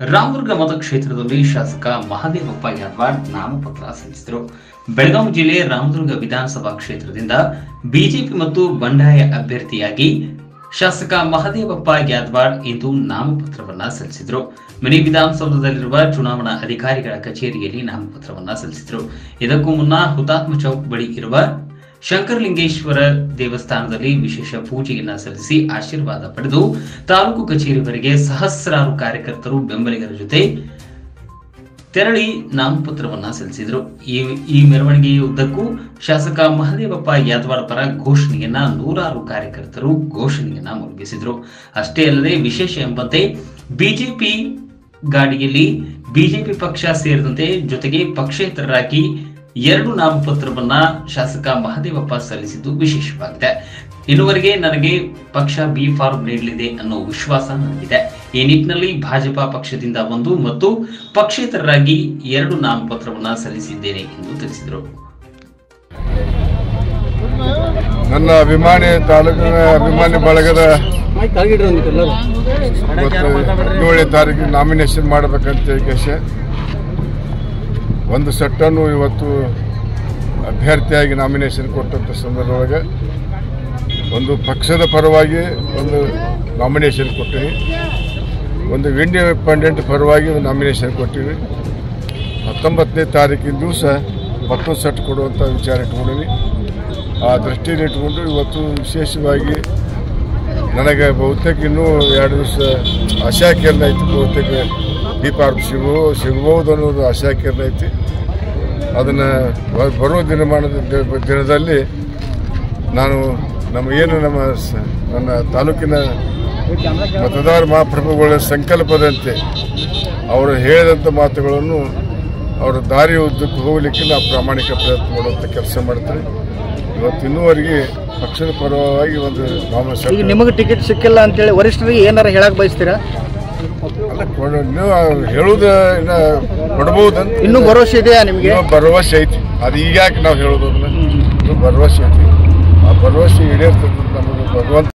ರಾಮದುರ್ಗ ಮತಕ್ಷೇತ್ರದಲ್ಲಿ ಶಾಸಕ ಮಹದೇವಪ್ಪ ಯಾದವಾರ್ ನಾಮಪತ್ರ ಸಲ್ಲಿಸಿದರು. ಬೆಳಗಾವಿ ಜಿಲ್ಲೆ ರಾಮದುರ್ಗ ವಿಧಾನಸಭಾ ಕ್ಷೇತ್ರದಿಂದ ಬಿಜೆಪಿ ಮತ್ತು ಬಂಡಾಯ ಅಭ್ಯರ್ಥಿಯಾಗಿ ಶಾಸಕ ಮಹದೇವಪ್ಪ ಯಾದವಾಡ್ ಇಂದು ನಾಮಪತ್ರವನ್ನ ಸಲ್ಲಿಸಿದರು. ಮಿನಿ ವಿಧಾನಸೌಧದಲ್ಲಿರುವ ಚುನಾವಣಾ ಅಧಿಕಾರಿಗಳ ಕಚೇರಿಯಲ್ಲಿ ನಾಮಪತ್ರವನ್ನ ಸಲ್ಲಿಸಿದರು. ಇದಕ್ಕೂ ಮುನ್ನ ಹುತಾತ್ಮ ಚೌಕ್ ಬಳಿ ಇರುವ ಶಂಕರಲಿಂಗೇಶ್ವರ ದೇವಸ್ಥಾನದಲ್ಲಿ ವಿಶೇಷ ಪೂಜೆಯನ್ನ ಸಲ್ಲಿಸಿ ಆಶೀರ್ವಾದ ಪಡೆದು ತಾಲೂಕು ಕಚೇರಿವರೆಗೆ ಸಹಸ್ರಾರು ಕಾರ್ಯಕರ್ತರು ಬೆಂಬಲಿಗರ ಜೊತೆ ತೆರಳಿ ನಾಮಪತ್ರವನ್ನ ಸಲ್ಲಿಸಿದರು. ಈ ಈ ಮೆರವಣಿಗೆಯ ಉದ್ದಕ್ಕೂ ಶಾಸಕ ಮಹದೇವಪ್ಪ ಯಾದವಾಡ ಪರ ಘೋಷಣೆಯನ್ನ ನೂರಾರು ಕಾರ್ಯಕರ್ತರು ಘೋಷಣೆಯನ್ನ ಮುಳುಗಿಸಿದರು. ಅಷ್ಟೇ ಅಲ್ಲದೆ ವಿಶೇಷ ಎಂಬಂತೆ ಬಿಜೆಪಿ ಗಾಡಿಯಲ್ಲಿ ಬಿಜೆಪಿ ಪಕ್ಷ ಸೇರಿದಂತೆ ಜೊತೆಗೆ ಪಕ್ಷೇತರರಾಗಿ ಎರಡು ನಾಮಪತ್ರವನ್ನ ಶಾಸಕ ಮಹದೇವಪ್ಪ ಸಲ್ಲಿಸಿದ್ದು ವಿಶೇಷವಾಗಿದೆ. ಇನ್ನುವರೆಗೆ ನನಗೆ ಪಕ್ಷ ಬಿ ಫಾರ್ಮ್ ನೀಡಲಿದೆ ಅನ್ನೋ ವಿಶ್ವಾಸ ನನಗಿದೆ. ಈ ನಿಟ್ಟಿನಲ್ಲಿ ಭಾಜಪಾ ಪಕ್ಷದಿಂದ ಒಂದು ಮತ್ತು ಪಕ್ಷೇತರರಾಗಿ ಎರಡು ನಾಮಪತ್ರವನ್ನ ಸಲ್ಲಿಸಿದ್ದೇನೆ ಎಂದು ತಿಳಿಸಿದರು. ನನ್ನ ಅಭಿಮಾನಿ ತಾಲೂಕಿನ ಅಭಿಮಾನಿ ಬಳಗದ ಏಳನೇ ತಾರೀಕು ತಾರೀಕಿಗೆ ನಾಮಿನೇಷನ್ ಮಾಡಬೇಕಂತ ಕೇಶ. ಒಂದು ಸೆಟ್ಟನ್ನು ಇವತ್ತು ಅಭ್ಯರ್ಥಿಯಾಗಿ ನಾಮಿನೇಷನ್ ಕೊಟ್ಟಂಥ ಸಂದರ್ಭದೊಳಗೆ ಒಂದು ಪಕ್ಷದ ಪರವಾಗಿ ಒಂದು ನಾಮಿನೇಷನ್ ಕೊಟ್ಟಿವಿ ಒಂದು ಇಂಡಿಪೆಂಡೆಂಟ್ ಪರವಾಗಿ ಒಂದು ನಾಮಿನೇಷನ್ ಕೊಟ್ಟಿವಿ ಹತ್ತೊಂಬತ್ತನೇ ತಾರೀಕಿನ ದಿವಸ ಮತ್ತೊಂದು ಸೆಟ್ ಕೊಡುವಂಥ ವಿಚಾರ ಇಟ್ಕೊಂಡಿವಿ ಆ ದೃಷ್ಟಿಯಲ್ಲಿ ಇಟ್ಕೊಂಡು ಇವತ್ತು ವಿಶೇಷವಾಗಿ ನನಗೆ ಬಹುತೇಕ ಇನ್ನೂ ಎರಡು ದಿವಸ ಆಶಾ ಐತಿ ಬಹುತೇಕ ದೀಪ ಸಿಗೋ ಸಿಗ್ಬೋದು ಅನ್ನೋದು ಆಶಾ ಕೇಂದ್ರ ಐತಿ ಅದನ್ನು ಬರೋ ದಿನಮಾನದ ದಿನದಲ್ಲಿ ನಾನು ನಮ್ಮ, ಏನು ನಮ್ಮ ನನ್ನ ತಾಲೂಕಿನ ಮತದಾರ ಮಹಾಪ್ರಭುಗಳ ಸಂಕಲ್ಪದಂತೆ ಅವರು ಹೇಳಿದಂಥ ಮಾತುಗಳನ್ನು ಅವರ ದಾರಿ ಉದ್ದಕ್ಕೆ ಹೋಗಲಿಕ್ಕೆ ನಾವು ಪ್ರಾಮಾಣಿಕ ಪ್ರಯತ್ನ ಮಾಡುವಂಥ ಕೆಲಸ ಮಾಡ್ತಾರೆ ಇವತ್ತು ಇನ್ನೂವರೆಗೆ ಪಕ್ಷದ ಪರವಾಗಿ ಒಂದು ನಿಮಗೆ ಟಿಕೆಟ್ ಸಿಕ್ಕಿಲ್ಲ ಅಂತೇಳಿ ವರಿಷ್ಠರಿಗೆ ಏನಾರು ಹೇಳಕ್ಕೆ ಬಯಸ್ತೀರಾ? ನೀವು ಹೇಳುದ ಇನ್ನ ಕೊಡ್ಬೋದಂತ. ಇನ್ನೂ ಭರವಸೆ ಇದೆಯಾ ನಿಮಗೆ? ಭರವಸೆ ಐತಿ. ಅದು ಈಗ ಯಾಕೆ ನಾವು ಹೇಳೋದು ಅದನ್ನ? ಇನ್ನೂ ಭರವಸೆ ಐತಿ. ಆ ಭರವಸೆ ಈಡೇರ್ತದೆ ನಮಗೆ ಭಗವಂತ